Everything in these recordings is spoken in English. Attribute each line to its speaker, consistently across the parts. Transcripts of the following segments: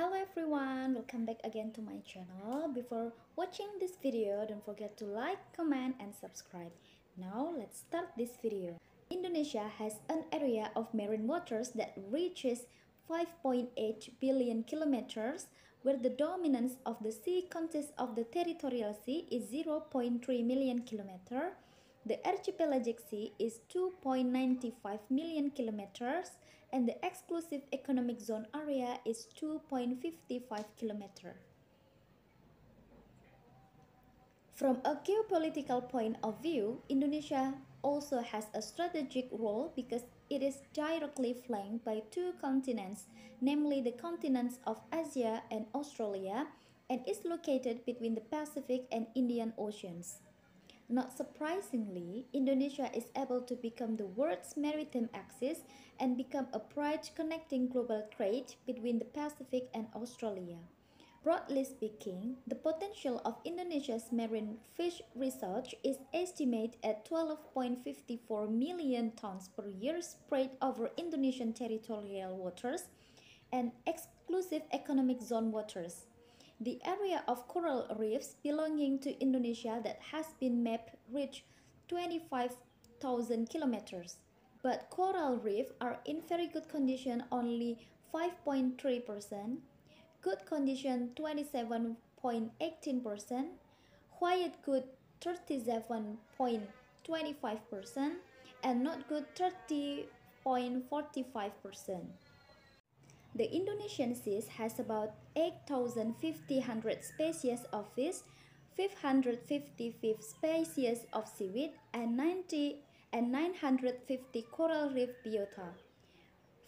Speaker 1: Hello everyone, welcome back again to my channel. Before watching this video, don't forget to like, comment, and subscribe. Now let's start this video. Indonesia has an area of marine waters that reaches 5.8 billion kilometers, where the dominance of the sea consists of the territorial sea is 0.3 million kilometers, the archipelagic sea is 2.95 million kilometers, and the exclusive economic zone area is 2.55 kilometers. From a geopolitical point of view, Indonesia also has a strategic role because it is directly flanked by two continents, namely the continents of Asia and Australia, and is located between the Pacific and Indian Oceans. Not surprisingly, Indonesia is able to become the world's maritime axis and become a bridge connecting global trade between the Pacific and Australia. Broadly speaking, the potential of Indonesia's marine fish research is estimated at 12.54 million tons per year spread over Indonesian territorial waters and exclusive economic zone waters. The area of coral reefs belonging to Indonesia that has been mapped reach 25,000 kilometers. But coral reefs are in very good condition only 5.3%, good condition 27.18%, quiet good 37.25%, and not good 30.45%. The Indonesian seas has about 8,500 species of fish, 555 species of seaweed, and 90 and 950 coral reef biota.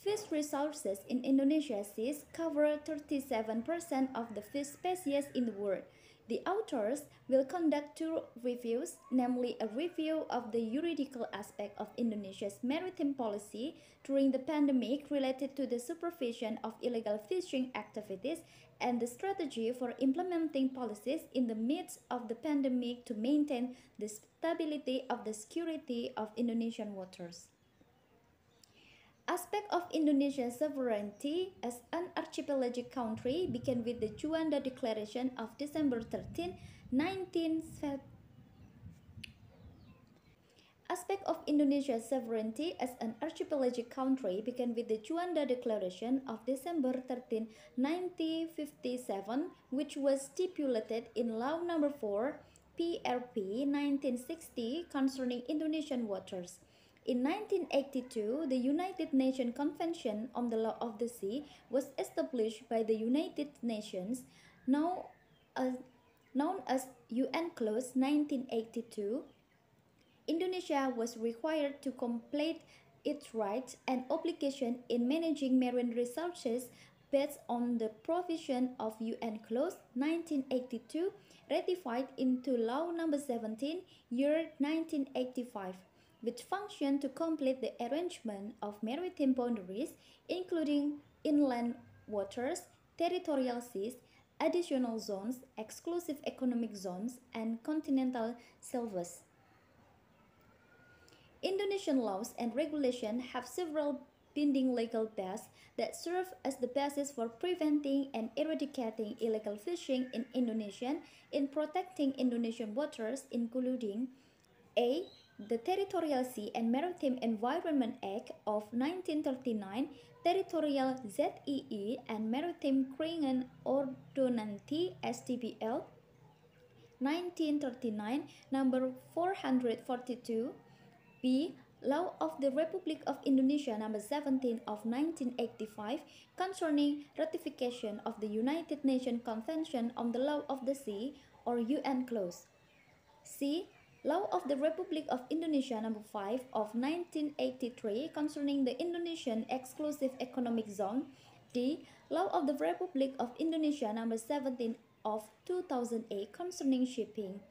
Speaker 1: Fish resources in Indonesia's seas cover 37% of the fish species in the world, the authors will conduct two reviews, namely a review of the juridical aspect of Indonesia's maritime policy during the pandemic related to the supervision of illegal fishing activities and the strategy for implementing policies in the midst of the pandemic to maintain the stability of the security of Indonesian waters aspect of Indonesian sovereignty as an archipelagic country began with the Djuanda Declaration of December 13, 1970. Aspect of Indonesia's sovereignty as an archipelagic country began with the Djuanda Declaration of December 13, 1957, which was stipulated in Law Number 4, PRP 1960 concerning Indonesian waters. In 1982, the United Nations Convention on the Law of the Sea was established by the United Nations, now as, known as UNCLOS 1982. Indonesia was required to complete its rights and obligation in managing marine resources based on the provision of UNCLOS 1982 ratified into Law Number 17, year 1985 which function to complete the arrangement of maritime boundaries, including inland waters, territorial seas, additional zones, exclusive economic zones, and continental shelves. Indonesian laws and regulations have several binding legal bases that serve as the basis for preventing and eradicating illegal fishing in Indonesia in protecting Indonesian waters, including A the Territorial Sea and Maritime Environment Act of 1939, Territorial ZEE and Maritime Kringen Ordonnantie STBL 1939, number 442, B. Law of the Republic of Indonesia number 17 of 1985 concerning ratification of the United Nations Convention on the Law of the Sea or UNCLOS. C. Law of the Republic of Indonesia number 5 of 1983 concerning the Indonesian Exclusive Economic Zone. D. Law of the Republic of Indonesia number 17 of 2008 concerning shipping.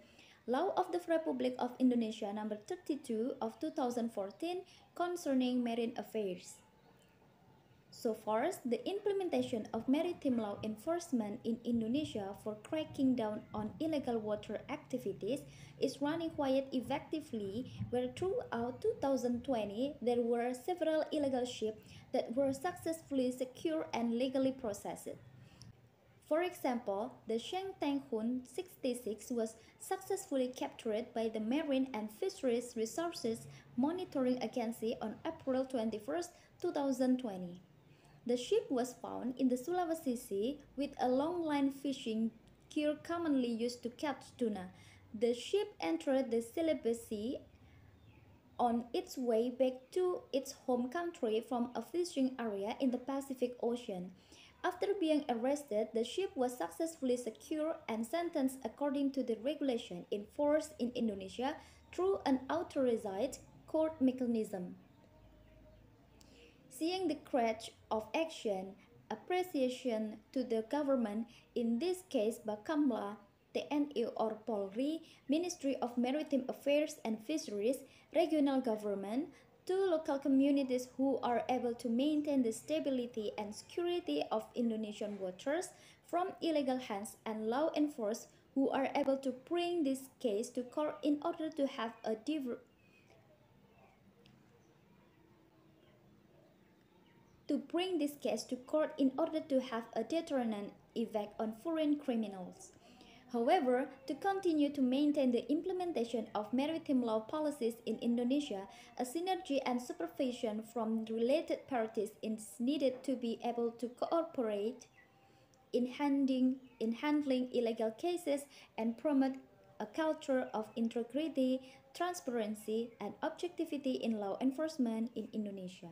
Speaker 1: Law of the Republic of Indonesia number 32 of 2014 concerning marine affairs. So far, the implementation of maritime law enforcement in Indonesia for cracking down on illegal water activities is running quite effectively, where throughout 2020 there were several illegal ships that were successfully secured and legally processed. For example, the Sheng Teng Hun 66 was successfully captured by the Marine and Fisheries Resources Monitoring Agency on April 21, 2020. The ship was found in the Sulawesi Sea with a long line fishing gear commonly used to catch tuna. The ship entered the Celebes Sea on its way back to its home country from a fishing area in the Pacific Ocean. After being arrested, the ship was successfully secured and sentenced according to the regulation in force in Indonesia through an authorized court mechanism. Seeing the courage of action, appreciation to the government, in this case Bakamla, TNI or Polri, Ministry of Maritime Affairs and Fisheries, regional government, to local communities who are able to maintain the stability and security of Indonesian waters from illegal hands and law enforcement who are able to bring this case to court in order to have a to bring this case to court in order to have a deterrent effect on foreign criminals. However, to continue to maintain the implementation of maritime law policies in Indonesia, a synergy and supervision from related parties is needed to be able to cooperate in handling, in handling illegal cases and promote a culture of integrity, transparency, and objectivity in law enforcement in Indonesia.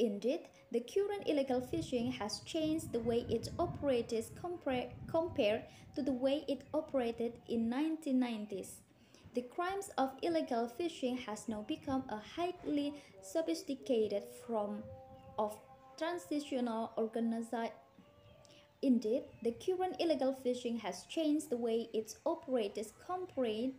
Speaker 1: Indeed, the current illegal fishing has changed the way it operates compared to the way it operated in 1990s. The crimes of illegal fishing has now become a highly sophisticated form of transitional organized Indeed, the current illegal fishing has changed the way it operates compared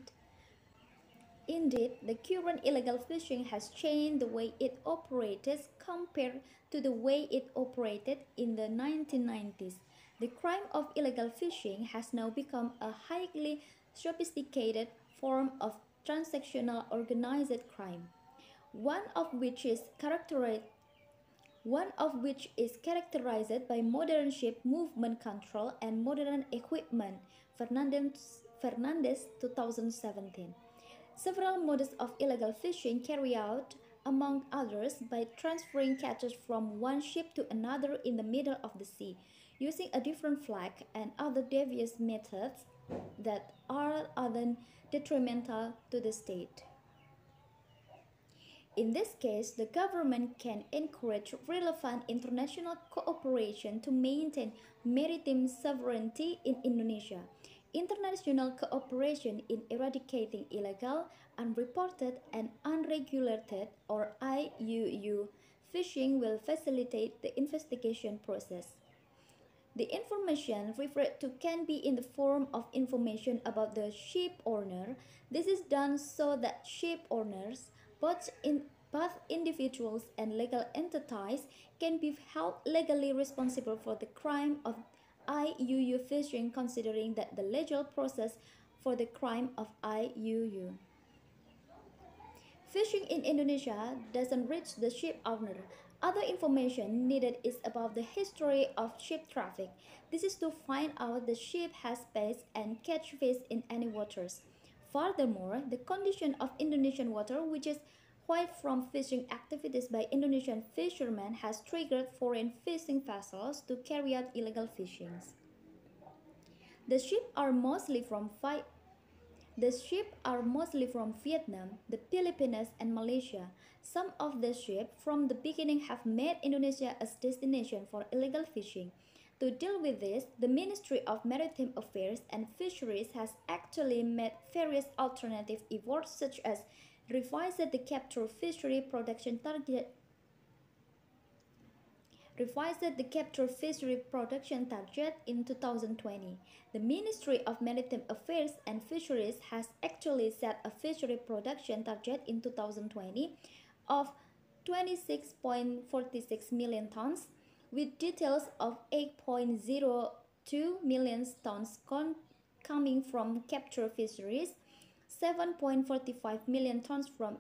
Speaker 1: Indeed, the current illegal fishing has changed the way it operates compared to the way it operated in the 1990s. The crime of illegal fishing has now become a highly sophisticated form of transactional organized crime, one of which is characterized one of which is characterized by modern ship movement control and modern equipment. Fernandez, Fernandez 2017. Several modes of illegal fishing carry out, among others, by transferring catches from one ship to another in the middle of the sea, using a different flag and other devious methods that are other detrimental to the state. In this case, the government can encourage relevant international cooperation to maintain maritime sovereignty in Indonesia. International cooperation in eradicating illegal, unreported, and unregulated or IUU fishing will facilitate the investigation process. The information referred to can be in the form of information about the ship owner. This is done so that ship owners, both in both individuals and legal entities, can be held legally responsible for the crime of IUU fishing considering that the legal process for the crime of IUU. Fishing in Indonesia doesn't reach the ship owner. Other information needed is about the history of ship traffic. This is to find out the ship has passed and catch fish in any waters. Furthermore, the condition of Indonesian water, which is white from fishing activities by Indonesian fishermen has triggered foreign fishing vessels to carry out illegal fishing. The ship are mostly from the ships are mostly from Vietnam, the Philippines, and Malaysia. Some of the ships from the beginning have made Indonesia as destination for illegal fishing. To deal with this, the Ministry of Maritime Affairs and Fisheries has actually made various alternative efforts such as revised the capture fishery production target revised the capture fishery production target in 2020. The Ministry of Maritime Affairs and Fisheries has actually set a fishery production target in 2020 of 26.46 million tons, with details of 8.02 million tons coming from capture fisheries 7.45 million tons from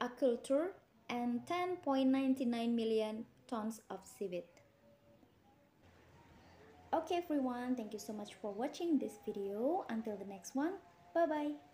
Speaker 1: aquaculture and 10.99 million tons of seaweed. Okay everyone, thank you so much for watching this video. Until the next one, bye bye.